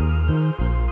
Música